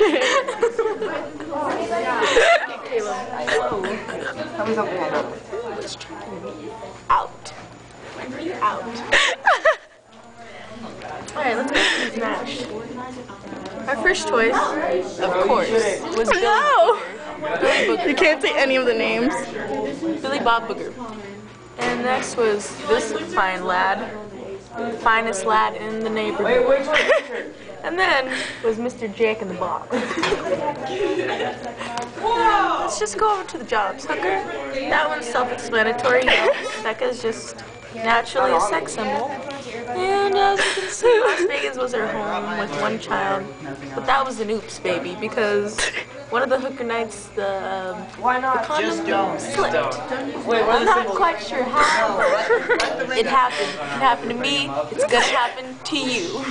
Tell me something I know. Out. Out. Alright, let's make these. Our first choice, of course, was Billy, No! Billy You can't say any of the names. Billy Bob Booger. And next was this fine lad. Finest lad in the neighborhood. Wait, wait, wait. And then was Mr. Jack in the Box. Let's just go over to the jobs. Hooker, that one's self-explanatory. Becca's just naturally a sex symbol. And as you can see, Las Vegas was her home with one child. But that was an oops, baby, because one of the hooker nights, the, um, Why the not? condom slipped. Wait, what I'm are the not quite sure how. It happened. It happened to me. It's gonna happen to you.